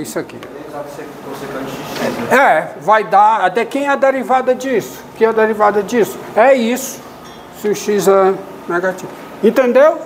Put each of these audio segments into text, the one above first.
isso aqui. É, vai dar. Até quem é a derivada disso? Que é a derivada disso? É isso. Se o x é negativo. Entendeu?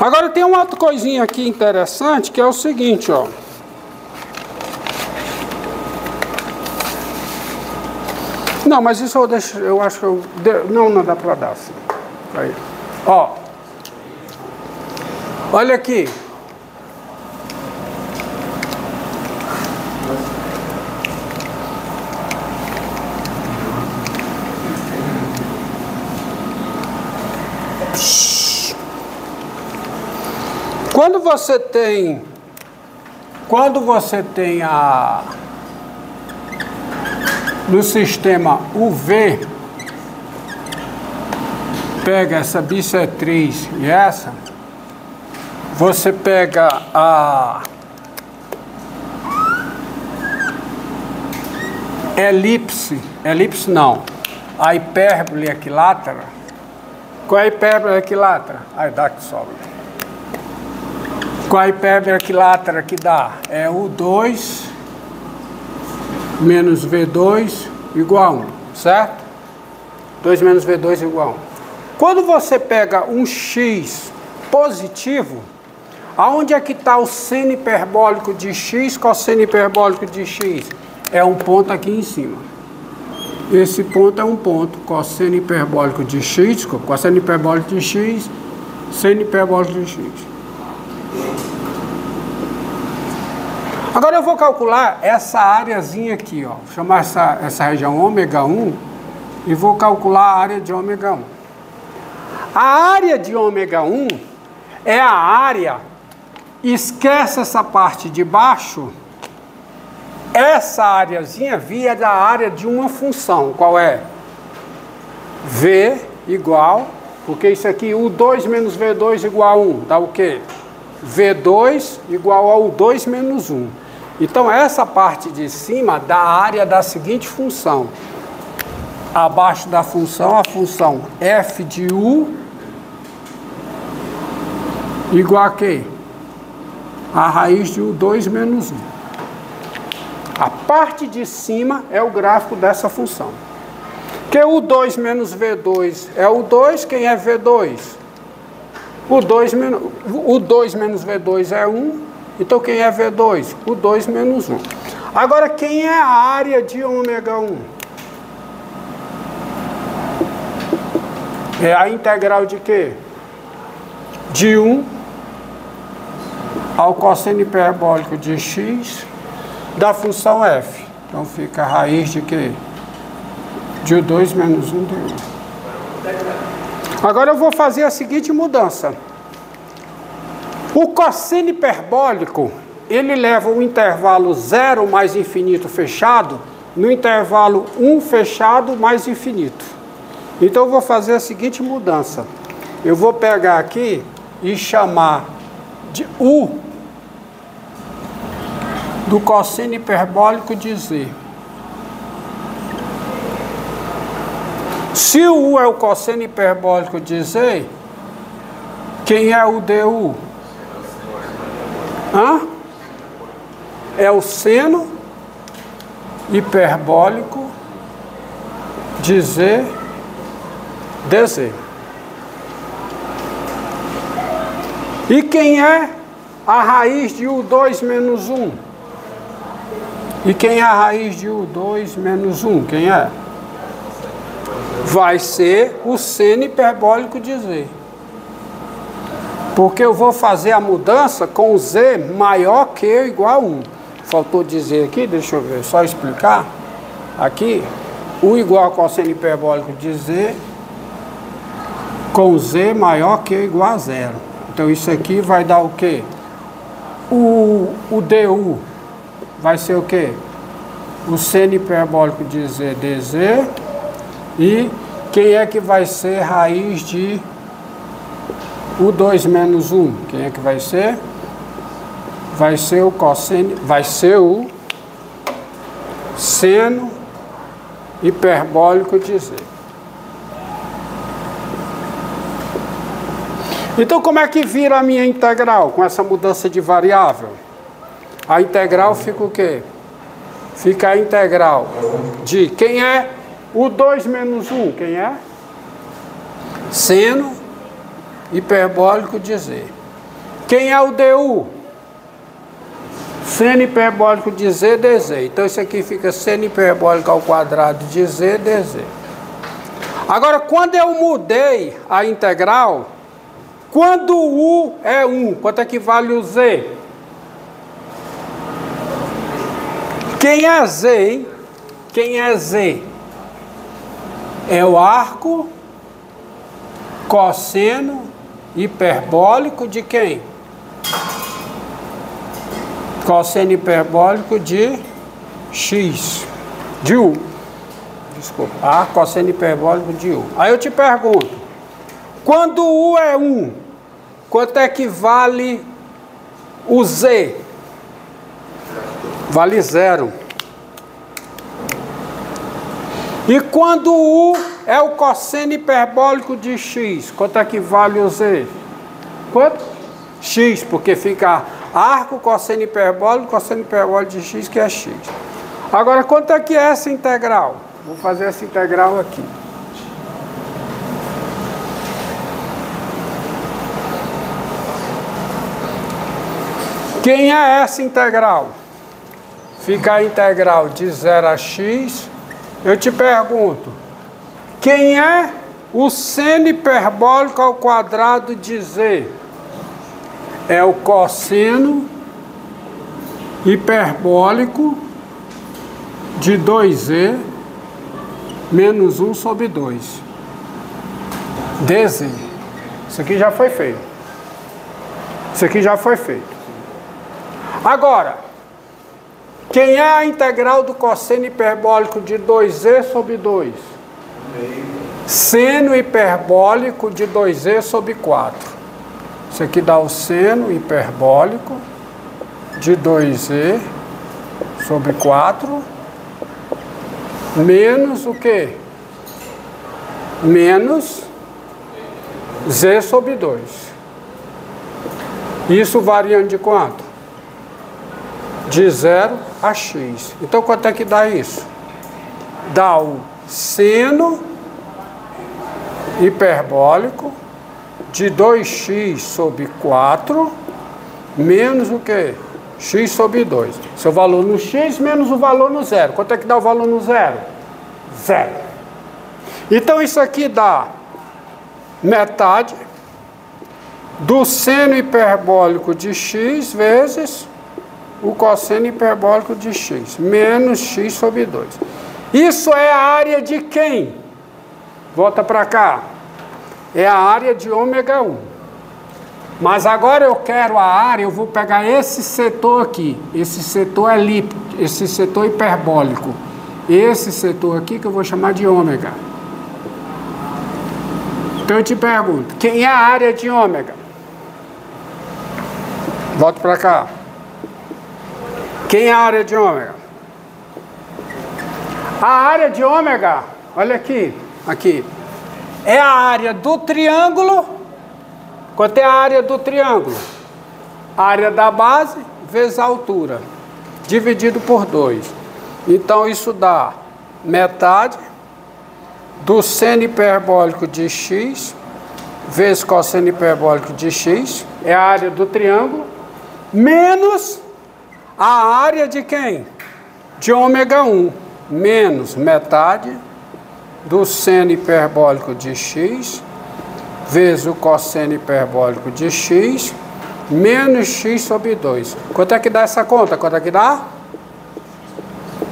Agora tem uma outra coisinha aqui interessante que é o seguinte, ó. Não, mas isso eu deixo, eu acho que eu. Não, não dá para dar assim. Aí. Ó. Olha aqui. Quando você tem quando você tem a no sistema UV pega essa bissetriz e essa você pega a elipse, elipse não, a hipérbole equilátera. Qual é a hipérbole equilátera? Aí dá que sobra. Qual a hipérbole equilátera que dá? É U2 menos V2 igual a 1, certo? 2 menos V2 igual a 1. Quando você pega um x positivo, Aonde é que está o seno hiperbólico de x, cosseno hiperbólico de x? É um ponto aqui em cima. Esse ponto é um ponto, cosseno hiperbólico de x, cosseno hiperbólico de x, seno hiperbólico de x. Agora eu vou calcular essa áreazinha aqui, ó. Vou chamar essa, essa região ômega 1 e vou calcular a área de ômega 1. A área de ômega 1 é a área esquece essa parte de baixo, essa áreazinha via da área de uma função, qual é? V igual, porque isso aqui, U2 menos V2 igual a 1, dá o quê? V2 igual a U2 menos 1. Então, essa parte de cima dá a área da seguinte função. Abaixo da função, a função f de U igual a quê? a raiz de U2 menos 1. A parte de cima é o gráfico dessa função. Que U2 menos V2 é o 2, quem é V2? O 2 menos, o 2 menos V2 é 1, então quem é V2? O 2 menos 1. Agora, quem é a área de ômega 1? É a integral de quê? De 1 ao cosseno hiperbólico de x da função f. Então fica a raiz de quê? De 2 menos 1 de 1. Agora eu vou fazer a seguinte mudança. O cosseno hiperbólico, ele leva o intervalo zero mais infinito fechado no intervalo 1 fechado mais infinito. Então eu vou fazer a seguinte mudança. Eu vou pegar aqui e chamar de U do cosseno hiperbólico de Z. Se o U é o cosseno hiperbólico de Z, quem é o DU? Hã? É o seno hiperbólico de Z DZ. E quem é a raiz de U2 menos 1? E quem é a raiz de U2 menos 1? Quem é? Vai ser o seno hiperbólico de Z. Porque eu vou fazer a mudança com Z maior que ou igual a 1. Faltou dizer aqui, deixa eu ver, só explicar. Aqui, U igual a cosseno hiperbólico de Z com Z maior que ou igual a zero. Então isso aqui vai dar o quê? O, o DU vai ser o quê? O seno hiperbólico de Z dz e quem é que vai ser raiz de U2 menos 1? Quem é que vai ser? Vai ser o cosseno, vai ser o seno hiperbólico de Z. Então, como é que vira a minha integral com essa mudança de variável? A integral fica o quê? Fica a integral de quem é o 2 menos 1, quem é? Seno hiperbólico de Z. Quem é o DU? Seno hiperbólico de Z, dz. Então isso aqui fica seno hiperbólico ao quadrado de Z, dz. Agora, quando eu mudei a integral, quando U é 1, quanto é que vale o Z? Quem é Z, hein? Quem é Z? É o arco cosseno hiperbólico de quem? Cosseno hiperbólico de x, de U. Desculpa, arco cosseno hiperbólico de U. Aí eu te pergunto, quando U é 1, quanto é que vale o Z? Vale zero. E quando U é o cosseno hiperbólico de x, quanto é que vale o Z? Quanto? X, porque fica arco, cosseno hiperbólico, cosseno hiperbólico de x, que é x. Agora, quanto é que é essa integral? Vou fazer essa integral aqui. Quem é essa integral? Fica a integral de 0 a x. Eu te pergunto, quem é o seno hiperbólico ao quadrado de z? É o cosseno hiperbólico de 2z menos 1 sobre 2. dz. Isso aqui já foi feito. Isso aqui já foi feito. Agora, quem é a integral do cosseno hiperbólico de 2e sobre 2? Seno hiperbólico de 2e sobre 4. Isso aqui dá o seno hiperbólico de 2e sobre 4 menos o que? Menos z sobre 2. Isso variando de quanto? de 0 a x. Então quanto é que dá isso? Dá o seno hiperbólico de 2x sobre 4 menos o que? x sobre 2. Seu valor no x menos o valor no zero. Quanto é que dá o valor no zero? Zero. Então isso aqui dá metade do seno hiperbólico de x vezes o cosseno hiperbólico de x, menos x sobre 2. Isso é a área de quem? Volta para cá. É a área de ômega 1. Mas agora eu quero a área, eu vou pegar esse setor aqui. Esse setor elíptico, esse setor hiperbólico. Esse setor aqui que eu vou chamar de ômega. Então eu te pergunto, quem é a área de ômega? Volta para cá. Quem é a área de ômega? A área de ômega, olha aqui, aqui, é a área do triângulo. Quanto é a área do triângulo? A área da base vezes a altura, dividido por 2. Então isso dá metade do seno hiperbólico de x vezes cosseno hiperbólico de x, é a área do triângulo, menos a área de quem? De ômega 1 menos metade do seno hiperbólico de x vezes o cosseno hiperbólico de x menos x sobre 2. Quanto é que dá essa conta? Quanto é que dá?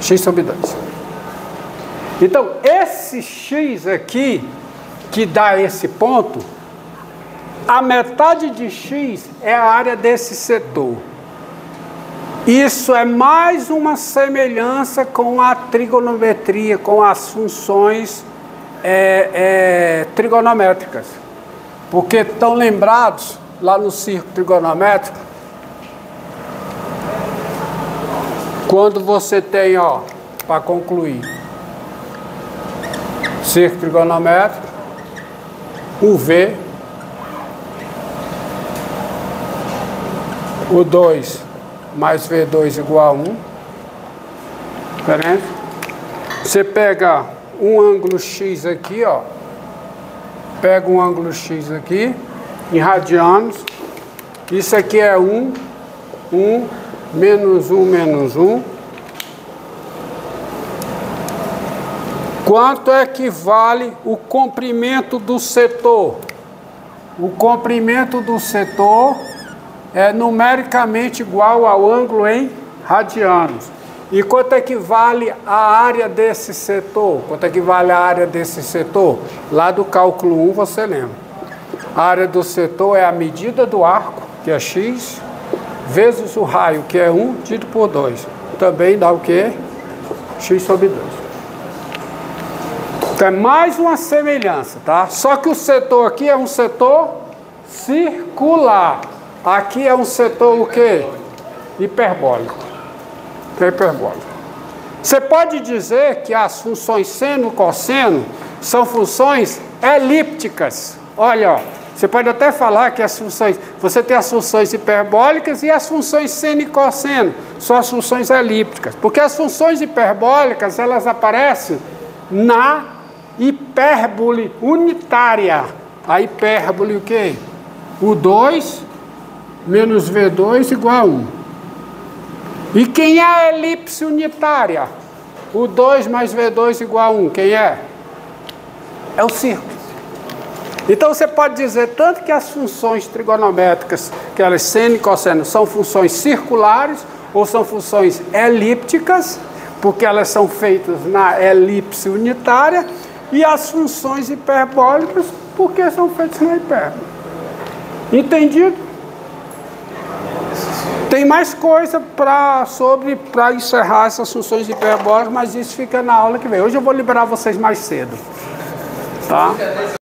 x sobre 2. Então, esse x aqui, que dá esse ponto, a metade de x é a área desse setor. Isso é mais uma semelhança com a trigonometria, com as funções é, é, trigonométricas. Porque estão lembrados lá no círculo trigonométrico, quando você tem, ó, para concluir, círculo trigonométrico, o V, o 2 mais V2 igual a 1. Diferente? Você pega um ângulo X aqui, ó. Pega um ângulo X aqui, em radianos. Isso aqui é 1, 1, menos 1, menos 1. Quanto é que vale o comprimento do setor? O comprimento do setor é numericamente igual ao ângulo em radianos. E quanto é que vale a área desse setor? Quanto é que vale a área desse setor? Lá do cálculo 1 você lembra. A área do setor é a medida do arco, que é x, vezes o raio, que é 1, dividido por 2. Também dá o quê? x sobre 2. Então é mais uma semelhança, tá? Só que o setor aqui é um setor circular. Aqui é um setor o quê? Hiperbólico. Hiperbólico. Você pode dizer que as funções seno e cosseno são funções elípticas. Olha, ó, você pode até falar que as funções, você tem as funções hiperbólicas e as funções seno e cosseno, são as funções elípticas. Porque as funções hiperbólicas, elas aparecem na hipérbole unitária. A hipérbole o quê? O 2 menos V2 igual a 1. E quem é a elipse unitária? O 2 mais V2 igual a 1. Quem é? É o círculo. Então você pode dizer tanto que as funções trigonométricas, que elas seno e cosseno, são funções circulares ou são funções elípticas, porque elas são feitas na elipse unitária, e as funções hiperbólicas, porque são feitas na hipérbole. Entendido? Tem mais coisa para sobre para encerrar essas funções hiperbólicas, mas isso fica na aula que vem. Hoje eu vou liberar vocês mais cedo. Tá?